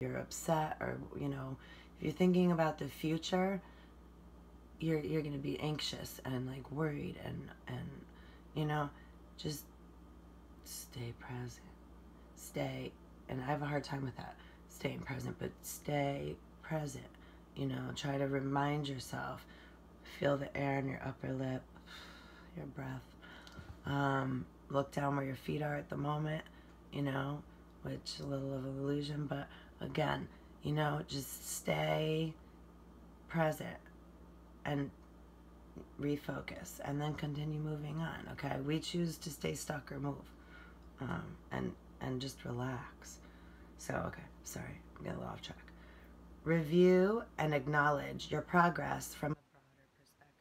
you're upset or you know if you're thinking about the future you're you're going to be anxious and like worried and and you know just stay present. Stay and i have a hard time with that staying present but stay present you know try to remind yourself feel the air in your upper lip your breath um, look down where your feet are at the moment you know which a little of an illusion but again you know just stay present and refocus and then continue moving on okay? We choose to stay stuck or move um, and and just relax. So okay sorry i'm getting a little off track. Review and acknowledge your progress from a broader perspective.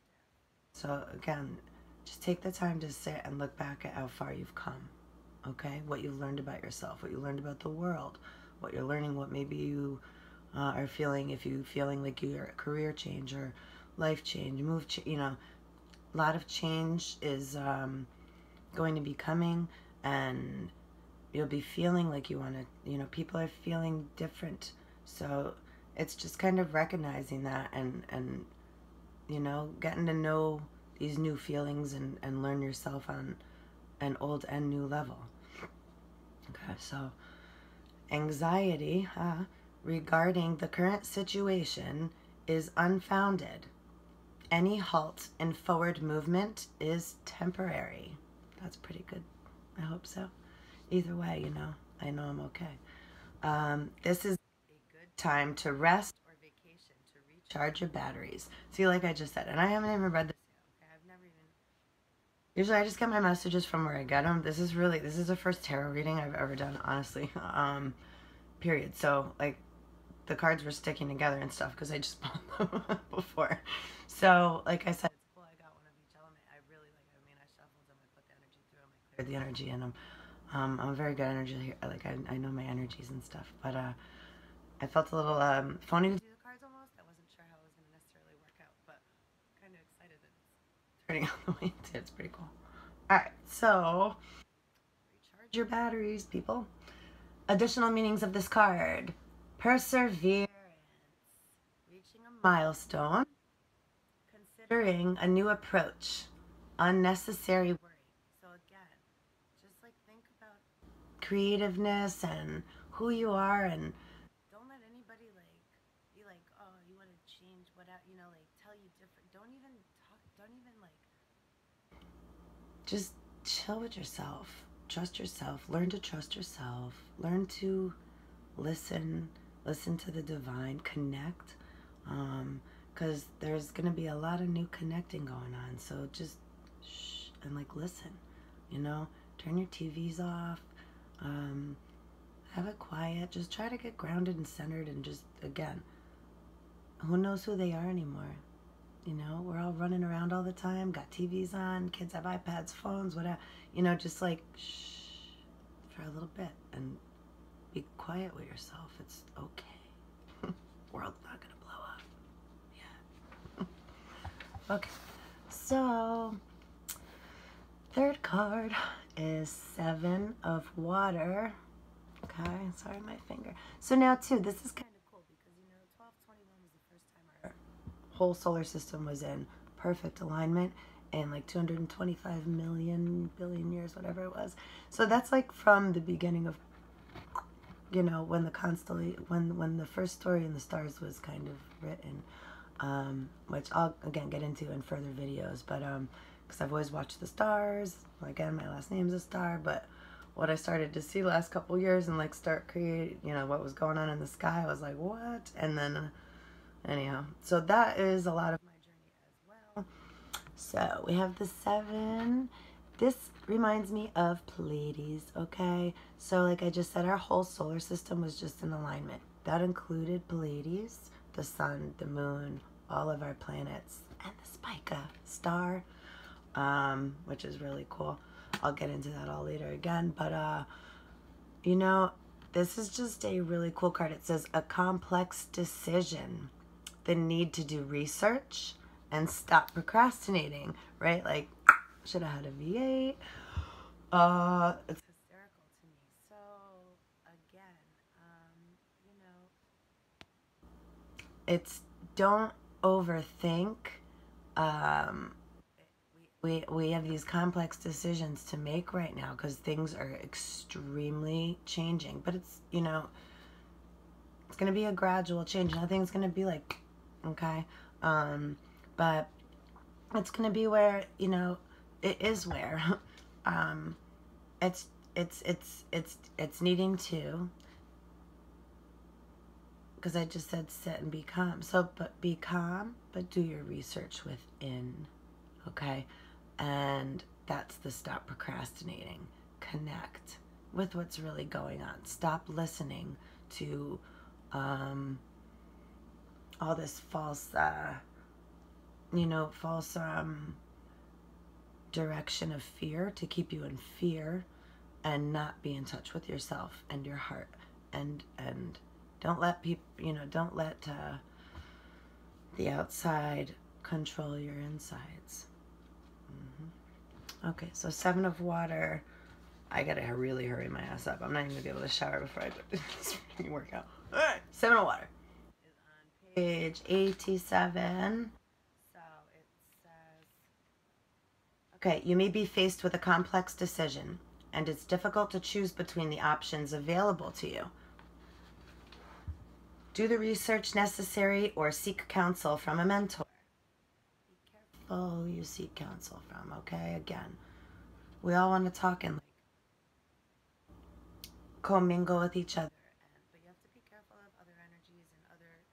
So again just take the time to sit and look back at how far you've come okay? What you've learned about yourself what you learned about the world what you're learning what maybe you uh, are feeling if you're feeling like you're a career change or life change, move, ch- you know, a lot of change is um, going to be coming and you'll be feeling like you want to, you know, people are feeling different. So it's just kind of recognizing that and, and, you know, getting to know these new feelings and, and learn yourself on an old and new level. Okay, so anxiety uh, regarding the current situation is unfounded any halt in forward movement is temporary. That's pretty good. I hope so. Either way, you know, I know I'm okay. Um, this is a good time to rest or vacation to recharge your batteries. See, like I just said, and I haven't even read this yet. Okay, I've never even. Usually, I just get my messages from where I get them. This is really this is the first tarot reading I've ever done, honestly. Um, period. So like the cards were sticking together and stuff because I just bought them before. So, like I said, it's cool. I got one of each element. I really like. I mean, I shuffled them. I put the energy through them. I cleared the energy in them. Um, I'm a very good energy here. Like I, I know my energies and stuff. But uh, I felt a little um, phony to do the cards almost. I wasn't sure how it was going to necessarily work out, but kind of excited that the did. It's pretty cool. All right, so recharge your batteries, people. Additional meanings of this card perseverance, reaching a milestone, considering a new approach, unnecessary worry. So, again, just like think about creativeness and who you are, and don't let anybody like be like, oh, you want to change whatever, you know, like tell you different. Don't even don't even like, just chill with yourself. Trust yourself. Learn to trust yourself. Learn to listen listen to the divine, connect, because um, there's going to be a lot of new connecting going on. So just shh and like listen, you know, turn your TVs off, um, have it quiet, just try to get grounded and centered and just, again, who knows who they are anymore? You know, we're all running around all the time, got TVs on, kids have iPads, phones, whatever. You know, just like shh for a little bit and be quiet with yourself. It's okay. World's not gonna blow up. Yeah. okay. So third card is seven of water. Okay, sorry my finger. So now too, this is kind of cool because you know 1221 was the first time our whole solar system was in perfect alignment in like 225 million billion years, whatever it was. So that's like from the beginning of you know when the constellation when when the first story in the stars was kind of written um, which I'll again get into in further videos but um because I've always watched the stars again my last name's a star but what I started to see last couple years and like start create you know what was going on in the sky I was like what and then uh, anyhow so that is a lot of my journey as well so we have the seven this reminds me of Pleiades, okay? So like I just said, our whole solar system was just in alignment. That included Pleiades, the sun, the moon, all of our planets, and the Spica star, um, which is really cool. I'll get into that all later again. But, uh, you know, this is just a really cool card. It says a complex decision, the need to do research and stop procrastinating, right? Like should have had a V8. Uh, it's hysterical to me. So, again, um, you know, it's don't overthink. Um, we, we have these complex decisions to make right now because things are extremely changing. But it's, you know, it's going to be a gradual change. Nothing's going to be like, okay? Um, but it's going to be where, you know, it is where um, it's, it's, it's, it's, it's needing to because I just said sit and be calm. So, but be calm, but do your research within, okay? And that's the stop procrastinating. Connect with what's really going on. Stop listening to um, all this false, uh, you know, false um, direction of fear to keep you in fear and not be in touch with yourself and your heart and and don't let people, you know, don't let uh, the outside control your insides. Mm-hmm. Okay, so seven of water. I gotta really hurry my ass up. I'm not even gonna be able to shower before I do this workout. All right, seven of water page 87. So it says, okay, you may be faced with a complex decision, and it's difficult to choose between the options available to you. Do the research necessary or seek counsel from a mentor. Be careful who you seek counsel from, okay? Again, we all want to talk and like commingle with each other. And, but you have to be careful of other energies and other,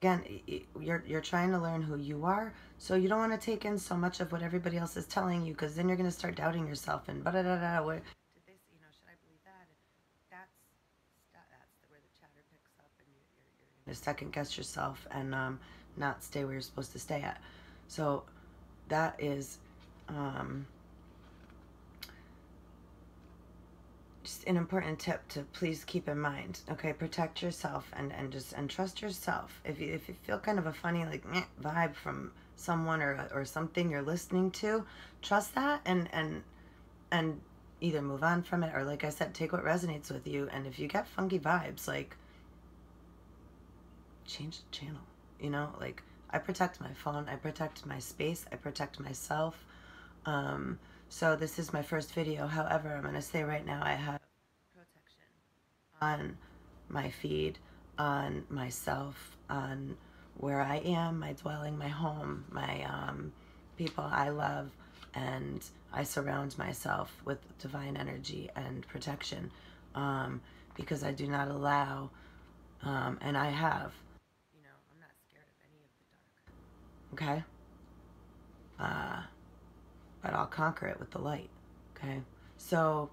again, you're, you're trying to learn who you are. So you don't want to take in so much of what everybody else is telling you because then you're going to start doubting yourself and da da da da to second guess yourself and um, not stay where you're supposed to stay at. So that is um, just an important tip to please keep in mind. Okay, protect yourself and, and just and trust yourself. If you, if you feel kind of a funny like vibe from someone or or something you're listening to, trust that and and and either move on from it or like I said, take what resonates with you. And if you get funky vibes, like change the channel. You know, like I protect my phone, I protect my space, I protect myself. Um, so this is my first video. However, I'm going to say right now I have on my feed, on myself, on where I am, my dwelling, my home, my um, people I love, and I surround myself with divine energy and protection um, because I do not allow, um, and I have okay? Uh, but I'll conquer it with the light, okay? So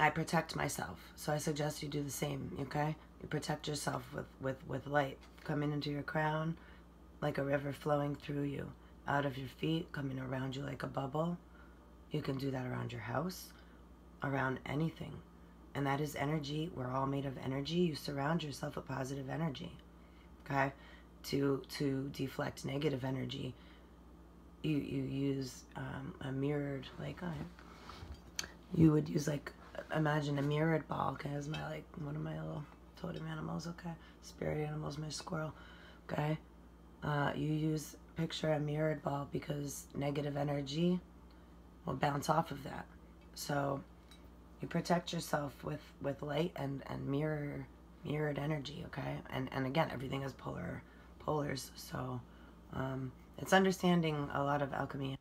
I protect myself. So I suggest you do the same, okay? You protect yourself with, with, with light coming into your crown like a river flowing through you, out of your feet, coming around you like a bubble. You can do that around your house, around anything. And that is energy. We're all made of energy. You surround yourself with positive energy, okay? to to deflect negative energy you you use um, a mirrored like uh, you would use like imagine a mirrored ball okay as my like one of my little totem animals okay spirit animals my squirrel okay uh, you use picture a mirrored ball because negative energy will bounce off of that so you protect yourself with with light and and mirror mirrored energy okay and and again everything is polar polars. So um, it's understanding a lot of alchemy,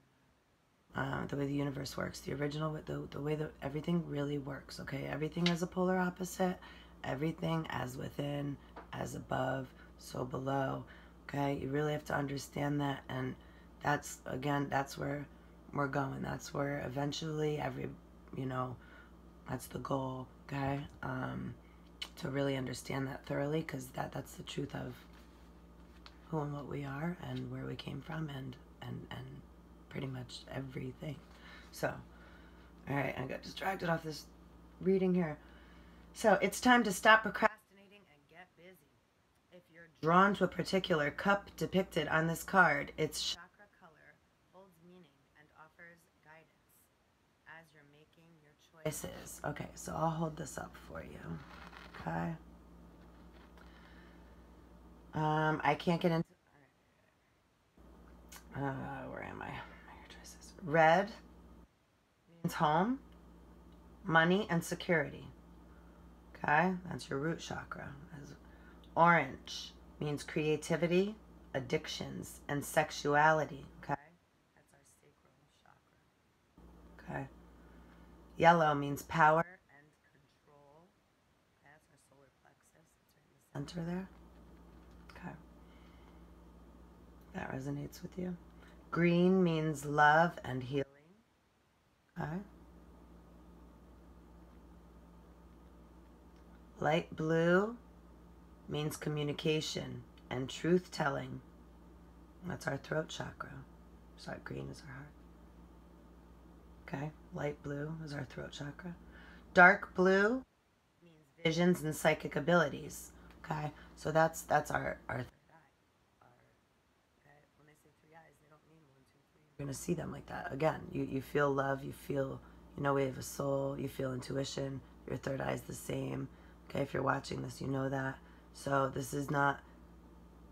uh, the way the universe works, the original, the, the way that everything really works, okay? Everything is a polar opposite. Everything as within, as above, so below, okay? You really have to understand that. And that's, again, that's where we're going. That's where eventually every, you know, that's the goal, okay? Um, to really understand that thoroughly because that, that's the truth of who and what we are and where we came from and and and pretty much everything. So, all right, I got distracted off this reading here. So it's time to stop procrastinating and get busy. If you're drawn to a particular cup depicted on this card, its chakra color holds meaning and offers guidance as you're making your choices. Okay, so I'll hold this up for you. Okay. Um, I can't get into. Uh, where am I? Red means home, money, and security. Okay, that's your root chakra. Orange means creativity, addictions, and sexuality. Okay, that's our sacral chakra. Okay. Yellow means power and control. Okay, that's our solar plexus. It's right in the center there. Okay. That resonates with you. Green means love and healing. Okay. Light blue means communication and truth telling. That's our throat chakra. Sorry, green is our heart. Okay, light blue is our throat chakra. Dark blue means visions and psychic abilities. Okay, so that's that's our. Our, okay, when they say three eyes, they don't mean one, You're gonna see them like that. Again, you you feel love, you feel you know we have a soul, you feel intuition. Your third eye is the same. Okay, if you're watching this, you know that. So this is not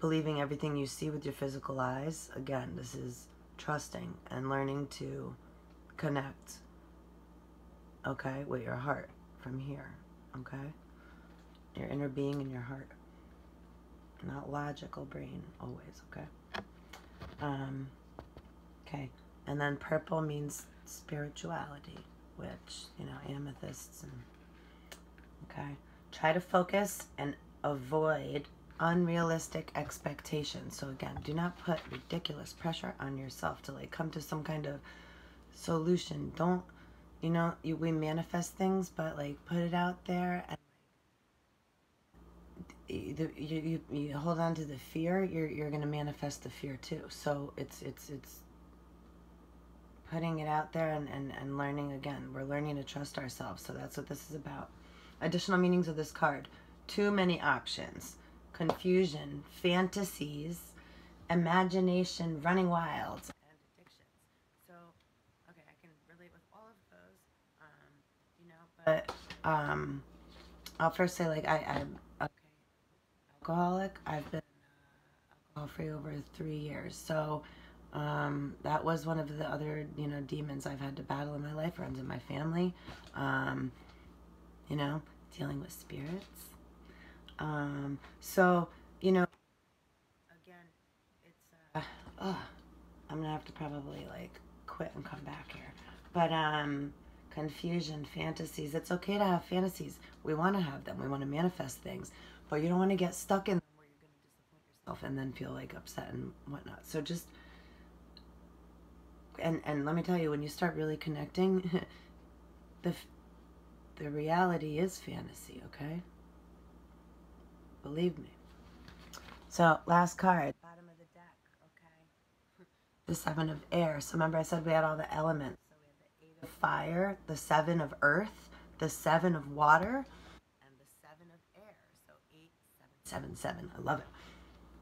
believing everything you see with your physical eyes. Again, this is trusting and learning to connect, okay, with your heart from here, okay? Your inner being and your heart. Not logical brain, always, okay? Um, okay, and then purple means spirituality, which, you know, amethysts and, okay? Try to focus and avoid unrealistic expectations. So again, do not put ridiculous pressure on yourself to like come to some kind of solution. Don't, you know, you, we manifest things, but like put it out there and you, you, you hold on to the fear, you're, you're going to manifest the fear too. So it's, it's, it's putting it out there and, and, and learning again. We're learning to trust ourselves. So that's what this is about. Additional meanings of this card. Too many options. Confusion, fantasies, imagination, running wild, and addictions. So, okay, I can relate with all of those, um, you know, but um, I'll first say, like, I, I'm, okay, alcoholic. I've been uh, alcohol free over three years. So, um, that was one of the other, you know, demons I've had to battle in my life, runs in my family. Um, you know, dealing with spirits. Um, so, you know, again, it's, uh, oh, I'm gonna have to probably like quit and come back here. But, um, confusion, fantasies, it's okay to have fantasies. We want to have them, we want to manifest things, but you don't want to get stuck in them where you're going to disappoint yourself and then feel like upset and whatnot. So just, and, and let me tell you, when you start really connecting, the, the reality is fantasy, okay? Believe me. So, last card, bottom of the deck, okay? The seven of air. So, remember I said we had all the elements. So, we have the eight of fire, the seven of earth, the seven of water, and the seven of air. So, eight, seven, seven, seven. I love it.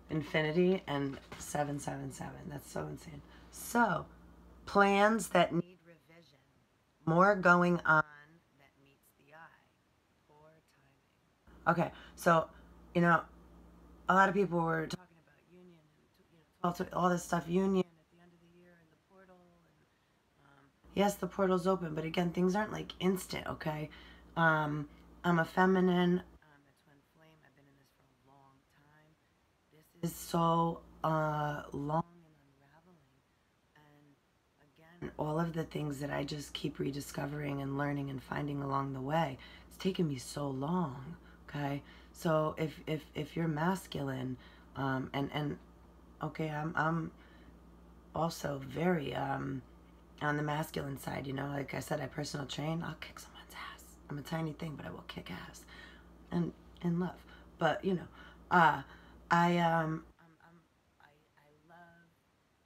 Infinity and seven, seven, seven. That's so insane. So, plans that need revision. More going on Okay, so, you know, a lot of people were talking about union and you all, this stuff, union at the end of the year and the portal. And, um, yes, the portal's open, but again, things aren't like instant, okay? Um, I'm a feminine. I'm a twin flame. I've been in this for a long time. This is so uh, long. And all of the things that I just keep rediscovering and learning and finding along the way, it's taken me so long okay? So if if if you're masculine um and and okay i'm i'm also very um on the masculine side you know like i said i personal train i'll kick someone's ass. I'm a tiny thing but i will kick ass. And in love. But you know uh i um I'm, I'm, I, I love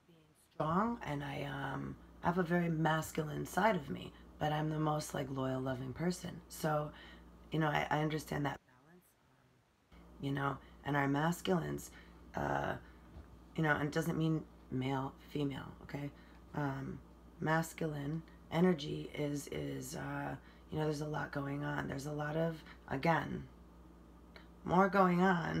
being strong and i um I have a very masculine side of me but i'm the most like loyal loving person so you know i, I understand that you know, and our masculines, uh, you know, and it doesn't mean male, female, okay? Um, masculine energy is, is, uh, you know, there's a lot going on. There's a lot of, again, more going on